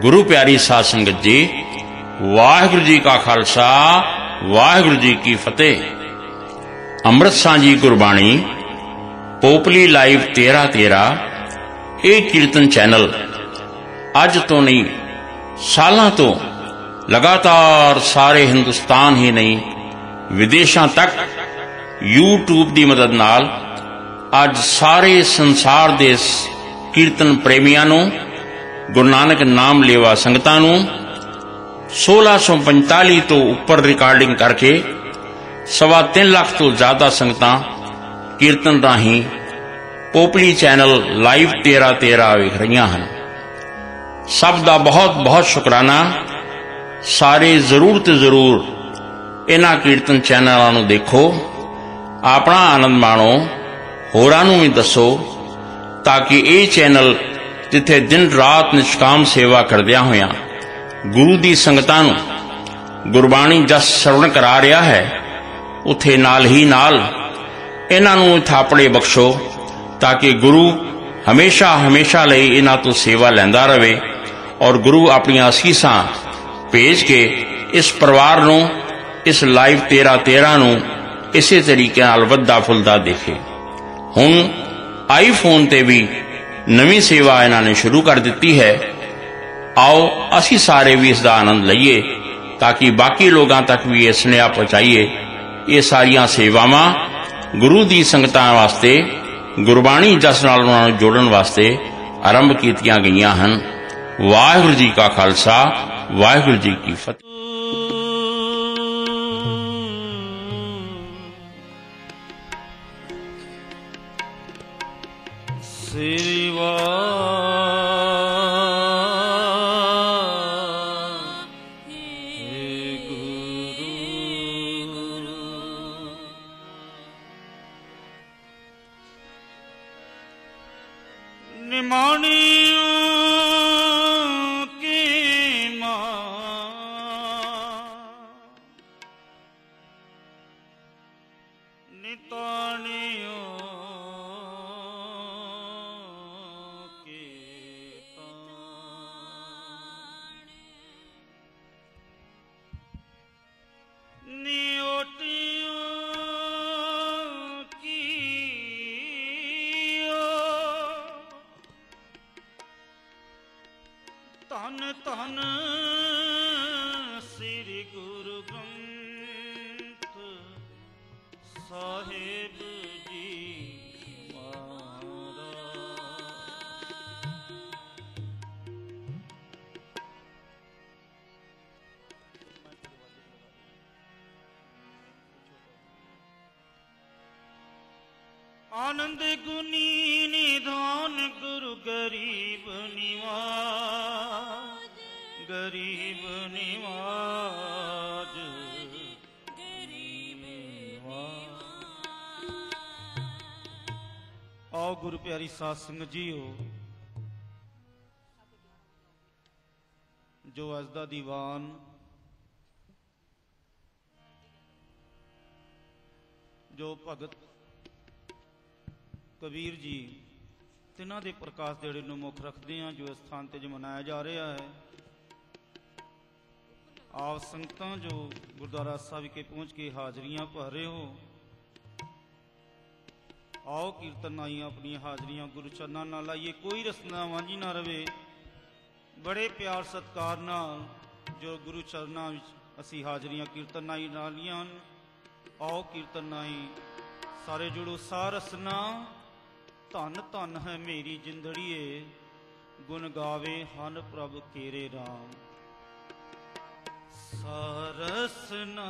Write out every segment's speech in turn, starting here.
ਗੁਰੂ ਪਿਆਰੀ ਸਾਧ ਸੰਗਤ ਜੀ, ਵਾਹਿਗੁਰੂ ਜੀ ਕਾ ਖਾਲਸਾ, ਵਾਹਿਗੁਰੂ ਜੀ ਕੀ ਫਤਿਹ। ਅੰਮ੍ਰਿਤ ਸਾਂਝੀ ਗੁਰਬਾਣੀ, ਪੋਪਲੀ ਲਾਈਵ 13 13 ਇਹ ਕੀਰਤਨ ਚੈਨਲ ਅੱਜ ਤੋਂ ਨਹੀਂ, ਸਾਲਾਂ ਤੋਂ ਲਗਾਤਾਰ ਸਾਰੇ ਹਿੰਦੁਸਤਾਨ ਹੀ ਨਹੀਂ, ਵਿਦੇਸ਼ਾਂ ਤੱਕ YouTube ਦੀ ਮਦਦ ਨਾਲ ਅੱਜ ਸਾਰੇ ਸੰਸਾਰ ਦੇ ਕੀਰਤਨ ਪ੍ਰੇਮੀਆਂ ਨੂੰ ਗੁਰੂ ਨਾਨਕ ਨਾਮ ਲੇਵਾ ਸੰਗਤਾਂ ਨੂੰ 1645 ਤੋਂ ਉੱਪਰ ਰਿਕਾਰਡਿੰਗ ਕਰਕੇ ਸਵਾ ਤਿੰਨ ਲੱਖ ਤੋਂ ਜ਼ਿਆਦਾ ਸੰਗਤਾਂ ਕੀਰਤਨ ਰਾਹੀਂ ਪੋਪਲੀ ਚੈਨਲ ਲਾਈਵ 13 13 ਵੇਖ ਰਹੀਆਂ ਹਨ। ਸਭ ਦਾ ਬਹੁਤ ਬਹੁਤ ਸ਼ੁਕਰਾਨਾ। ਸਾਰੇ ਜ਼ਰੂਰ ਤੇ ਜ਼ਰੂਰ ਇਹਨਾਂ ਕੀਰਤਨ ਚੈਨਲਾਂ ਨੂੰ ਦੇਖੋ। ਆਪਣਾ ਆਨੰਦ ਮਾਣੋ। ਹੋਰਾਂ ਨੂੰ ਵੀ ਦੱਸੋ ਤਾਂ ਕਿ ਇਹ ਚੈਨਲ ਜਿੱਥੇ ਦਿਨ ਰਾਤ ਨਿਸ਼ਕਾਮ ਸੇਵਾ ਕਰਦਿਆਂ ਹੋਇਆਂ ਗੁਰੂ ਦੀ ਸੰਗਤਾਂ ਨੂੰ ਗੁਰਬਾਣੀ ਜਸ ਸਰਵਣ ਕਰਾ ਰਿਹਾ ਹੈ, ਉਥੇ ਨਾਲ ਹੀ ਨਾਲ ਇਹਨਾਂ ਨੂੰ ਥਾਪੜੇ ਬਖਸ਼ੋ ਤਾਂ ਕਿ ਗੁਰੂ ਹਮੇਸ਼ਾ ਹਮੇਸ਼ਾ ਲਈ ਇਹਨਾਂ ਤੋਂ ਸੇਵਾ ਲੈਂਦਾ ਰਹੇ ਔਰ ਗੁਰੂ ਆਪਣੀਆਂ ਅਸੀਸਾਂ ਭੇਜ ਕੇ ਇਸ ਪਰਿਵਾਰ ਨੂੰ, ਇਸ ਲਾਈਵ 13 13 ਨੂੰ ਇਸੇ ਤਰੀਕੇ ਨਾਲ ਵੱਧਾ ਫੁੱਲਦਾ ਦੇਖੇ। ਹੁਣ ਆਈਫੋਨ ਤੇ ਵੀ ਨਵੀਂ ਸੇਵਾ ਇਹਨਾਂ ਨੇ ਸ਼ੁਰੂ ਕਰ ਦਿੱਤੀ ਹੈ। ਆਓ ਅਸੀਂ ਸਾਰੇ ਵੀ ਇਸ ਦਾ ਆਨੰਦ ਲਈਏ ਤਾਂ ਕਿ ਬਾਕੀ ਲੋਕਾਂ ਤੱਕ ਵੀ ਇਹ ਸੁਨੇਹਾ ਪਹੁੰਚਾਈਏ। ਇਹ ਸਾਰੀਆਂ ਸੇਵਾਵਾਂ ਗੁਰੂ ਦੀ ਸੰਗਤਾਂ ਵਾਸਤੇ, ਗੁਰਬਾਣੀ ਜਸ ਨਾਲ ਉਹਨਾਂ ਨੂੰ ਜੋੜਨ ਵਾਸਤੇ ਆਰੰਭ ਕੀਤੀਆਂ ਗਈਆਂ ਹਨ। ਵਾਹਿਗੁਰੂ ਜੀ ਕਾ ਖਾਲਸਾ, ਵਾਹਿਗੁਰੂ ਜੀ ਕੀ ਫਤਿਹ। Good morning. ਧੰਨ ਸ੍ਰੀ ਗੁਰੂ ਗ੍ਰੰਥ ਸਾਹਿਬ ਜੀ ਮਹਾਰਾਜ। ਆਨੰਦ ਗੁਨੀ ਗੁਰੂ ਪਿਆਰੀ ਸਾਧ ਸੰਗਤ ਜੀਓ, ਜੋ ਅੱਜ ਦਾ ਦੀਵਾਨ ਜੋ ਭਗਤ ਕਬੀਰ ਜੀ ਤਿੰਨਾਂ ਦੇ ਪ੍ਰਕਾਸ਼ ਦੇੜੇ ਨੂੰ ਮੁੱਖ ਰੱਖਦੇ ਹਾਂ ਜੋ ਇਸ ਸਥਾਨ ਤੇ ਜੋ ਮਨਾਇਆ ਜਾ ਰਿਹਾ ਹੈ। ਆਪ ਸੰਗਤਾਂ ਜੋ ਗੁਰਦੁਆਰਾ ਸਾਹਿਬ ਵਿਖੇ ਪਹੁੰਚ ਕੇ ਹਾਜ਼ਰੀਆਂ ਭਰ ਰਹੇ ਹੋ ਆਓ ਕੀਰਤਨ ਆਈ ਆਪਣੀਆਂ ਹਾਜ਼ਰੀਆਂ, ਗੁਰੂ ਚਰਨਾਂ ਨਾਲ ਲਾਈਏ। ਕੋਈ ਰਸਨਾ ਵਾਂਝੀ ਨਾ ਰਵੇ। ਬੜੇ ਪਿਆਰ ਸਤਿਕਾਰ ਨਾਲ ਜੋ ਗੁਰੂ ਚਰਨਾਂ ਵਿੱਚ ਅਸੀਂ ਹਾਜ਼ਰੀਆਂ, ਕੀਰਤਨ ਆਈ ਨਾਲੀਆਂ ਹਨ। ਆਓ ਕੀਰਤਨ ਆਈ। ਸਾਰੇ ਜੁੜੋ ਸਾਰਸਨਾ ਧੰਨ ਧੰਨ ਹੈ ਮੇਰੀ ਜਿੰਦੜੀਏ। ਗੁਣ ਗਾਵੇ ਹਨ ਪ੍ਰਭ ਕੇਰੇ RAM ਸਰਸਨਾ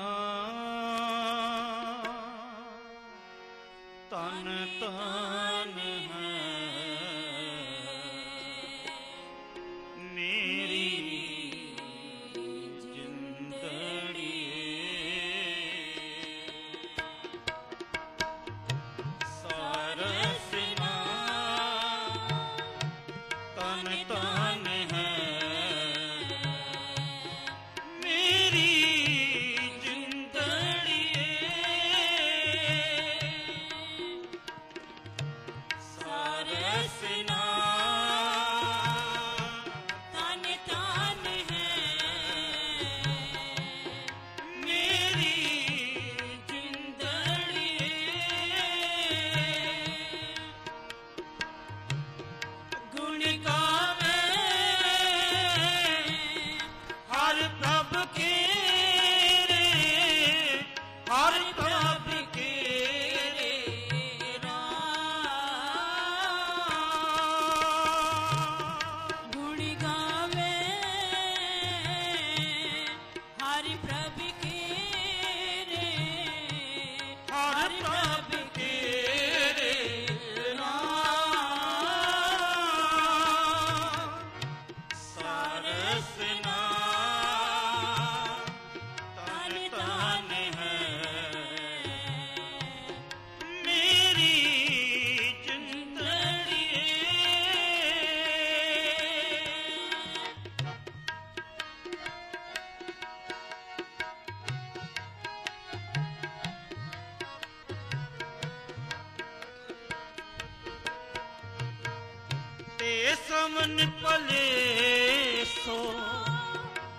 ਸਮਨ ਪਲੇ ਸੋ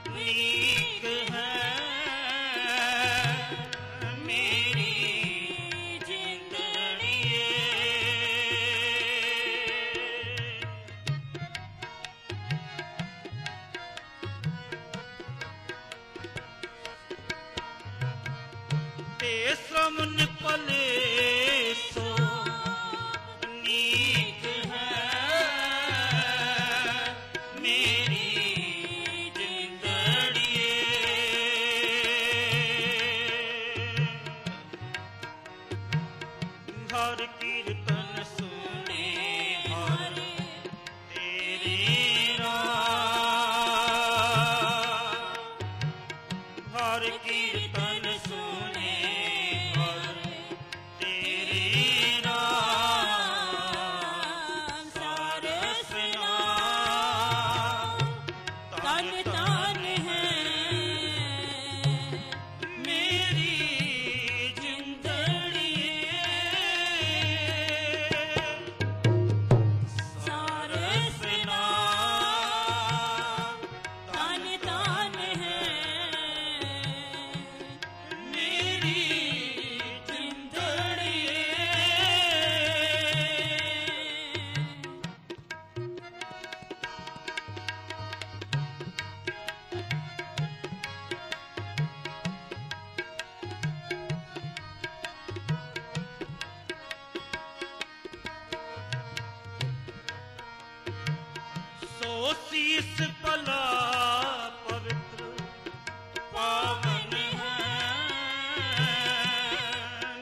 ਨੀਕ ਹੈ ਮੇਰੀ ਜਿੰਦੜੀਏ ਤੇ ਸੋ ਸੀਸ ਭਲਾ ਪਵਿੱਤਰ ਪਾਵਨ ਹੈ।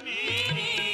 ਮੇਰੀ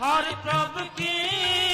ਗਾਵੇ ਹਰ ਪ੍ਰਭ ਕੇ